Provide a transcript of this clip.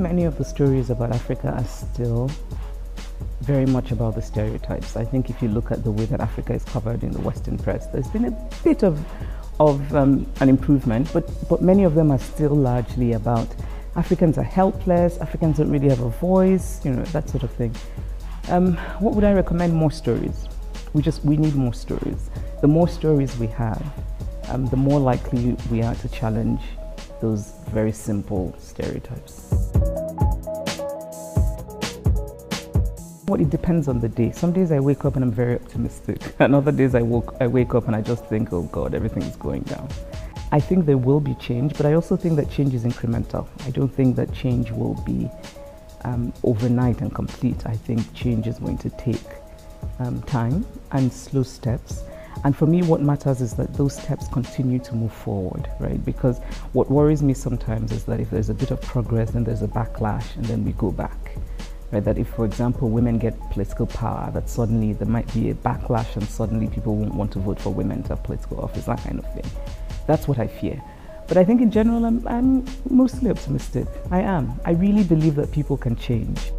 of the stories about Africa are still very much about the stereotypes. I think if you look at the way that Africa is covered in the Western press, there's been a bit of, of um, an improvement, but, but many of them are still largely about Africans are helpless, Africans don't really have a voice, you know, that sort of thing. Um, what would I recommend? More stories. We just, we need more stories. The more stories we have, um, the more likely we are to challenge those very simple stereotypes. Well, it depends on the day. Some days I wake up and I'm very optimistic, and other days I, woke, I wake up and I just think, oh God, everything is going down. I think there will be change, but I also think that change is incremental. I don't think that change will be um, overnight and complete. I think change is going to take um, time and slow steps. And for me, what matters is that those steps continue to move forward, right? Because what worries me sometimes is that if there's a bit of progress, then there's a backlash, and then we go back. Right? That if, for example, women get political power, that suddenly there might be a backlash and suddenly people won't want to vote for women to have political office, that kind of thing. That's what I fear. But I think in general, I'm, I'm mostly optimistic. I am. I really believe that people can change.